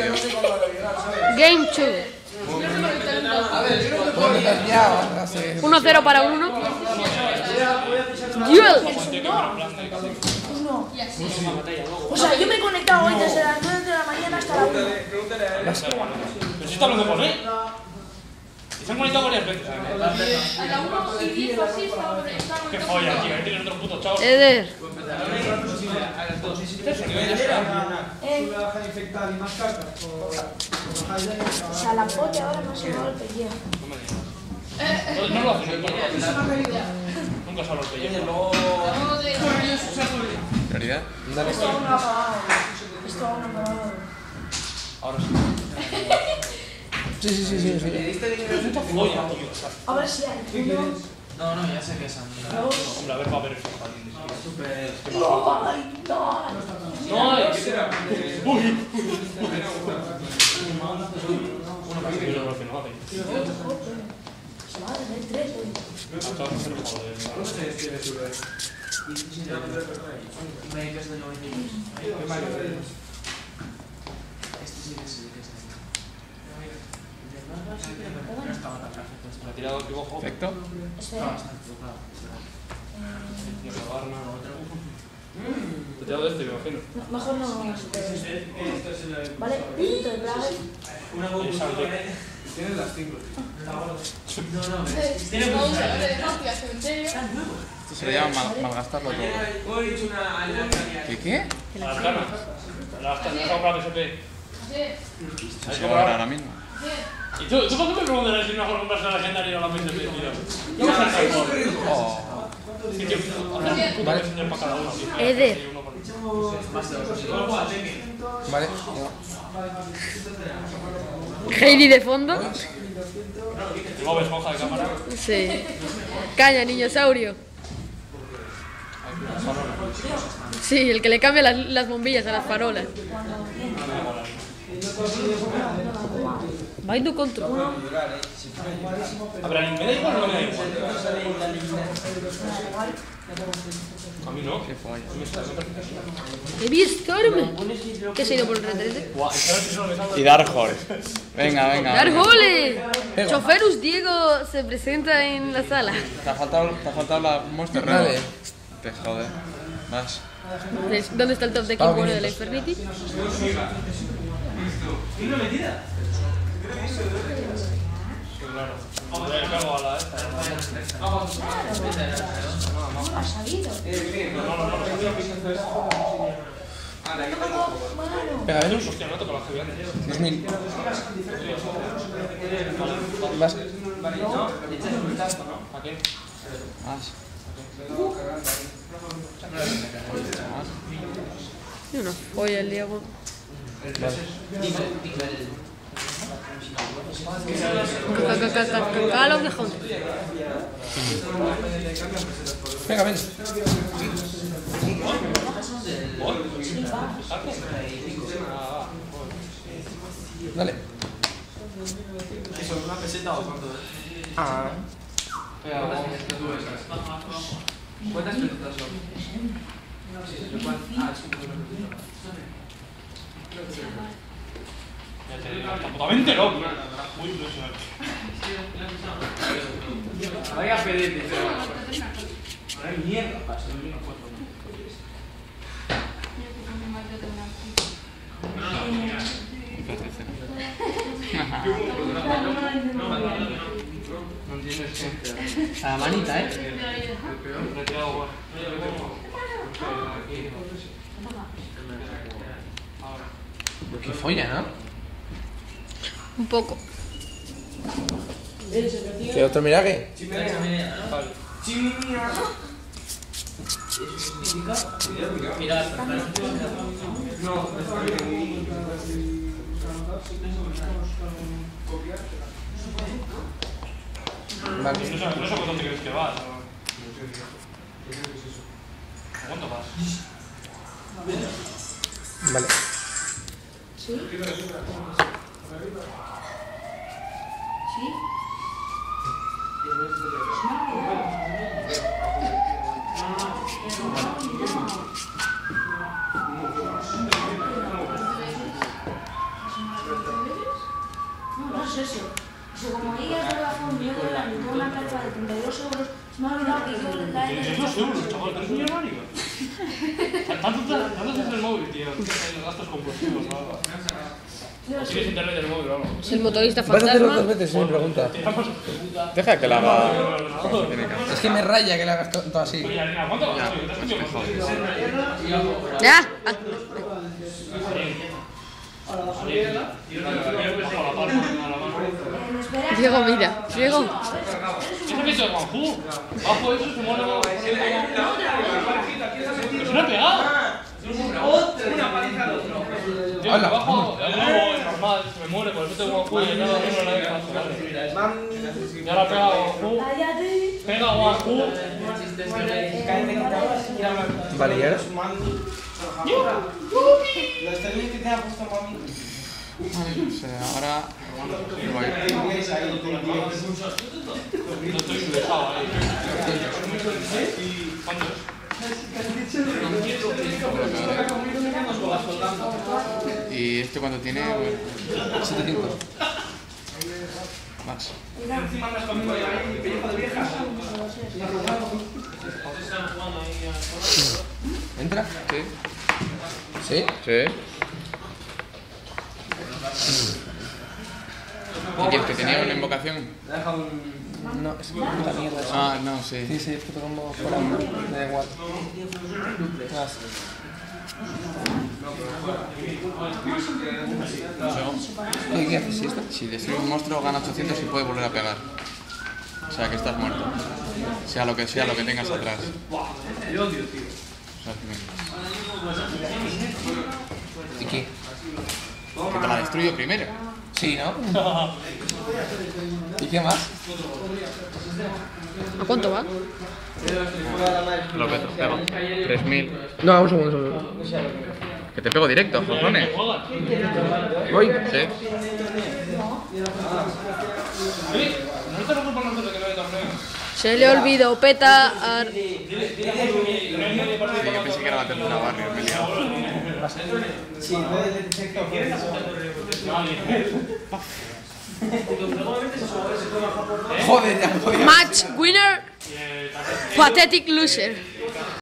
Game 2. Ya, hace... 1-0 para uno. Duel. O sea, yo me he conectado hoy desde las 9 de la mañana hasta la 1. Pero si está hablando con él. Se han conectado varias veces. A la 1 y 10 o así estaba- Qué joya, tío. Ahí tienes otro puto chavo. Eder. O sea, la polla ahora ha. No, no lo haces, no lo haces. Nunca se. No, de- Prioridad. Esto aún no ha apagado. Esto aún no ha apagado. Ahora sí. Sí, sí, sí, sí. tío. A ver si hay uno, No, no, ya sé que es. Hombre, a ver, va a ver eso. Súper. ¡Ay, no! No, ser. Uy. Que no hace. Madre, hay tres, güey. Y me dices de 91. Este sí que sí que es No estaba tan perfecto. Me ha tirado el dibujo. Perfecto. Espera. Estaba bastante equivocado. Y a probar nada. Te he tirado este, me imagino. No, Mejor no. Vale, pito de plaga. Y sale. No, no, Vamos a ver, de Mafia, cementerio. Esto se le llama mal- malgastarlo todo. ¿Qué qué? A las canas. A las canas. Compra PSP. Sí, Se se va ahora mismo. sí. ¿Y tú, tú me preguntas si mejor comprarse la legendaria o la PSP, tío? ¿Qué vas a hacer? Oh. Sí, un para uno. Vale. Heidi de fondo. Bob Esponja de cámara. Sí. Sí, el que le cambia las, las bombillas a las farolas. Tu control. A ver, a mí me da igual o no me da igual. A mí no. Qué folla. Heavy Storm. ¿Qué se ha ido por el retrete? ¿y Dark. Venga, venga. ¡Dar venga. gole! Choferus Diego se presenta en la sala. Te ha faltado, te ha faltado la Monster Red. Te jode. Vas. ¿Dónde está el top de equipo de la Infernity? Claro. Le pego a la esta. ¿Cómo ha salido? Venga, Venus. Hostia, no toco la GB antes. 2000. Vas. ¿A qué? Más. Y una polla el Diego. Venga, ven. Dale. Ah. ¿Cuántas son? Ya te digo, está putamente loco. Uy, no sé. Vaya pedete, Ahora mierda pasa. No. A la manita, ¿eh? Retirado, bueno. Qué folla, ¿no? Un poco. ¿Qué otro miraje? Vale. No sé, no sé cuánto te crees que vas. ¿A cuánto vas? Vale. No, no es eso. Como de la de la mitad una carta de 32 euros, me ha olvidado que yo. Tanto hace el móvil, tío. que Gastos combustibles, ¿no? Tienes internet en el móvil, vamos. Es el motorista Vas a hacerlo dos fantasma. veces, sí, me pregunta. Deja que la haga. Es que me raya que le hagas to- todo así. Oye, Alina, ¿cuánto Ya, a la. Diego, mira. Diego. ¿Qué se ha hecho de Juanju? Bajo eso se muere como... ¿Es una Hola. bajo, el globo es normal, se me muere, por eso tengo Juanju y nada, no la dejo Ya la pega Juanju, pega Juanju. Vale, ¿y ahora? Ahora. ¿Cuánto Y este cuando tiene. 700. Más. ¿Entra? Sí. ¿Sí? Sí. ¿Y que tenía una invocación? No, es puta mierda eso. Ah, no, sí. Sí, sí, puto combo fuera. Me da igual. ¿Qué, si destruye un monstruo, gana 800 y puede volver a pegar. O sea que estás muerto. Sea lo que sea lo que tengas atrás. ¿Y qué? que te la destruyo primero. Sí, ¿no? ¿Y qué más? ¿A cuánto va? Lo que te pego. 3000. No, un segundo, un segundo. Que te pego directo, juegas? Voy. Sí. Oye, ¿no te preocupas nosotros de que no hay torneo? Se le olvidó petar. Sí, yo pensé que era la tercera barrio, me he liado. Joder. Match winner. Pathetic loser.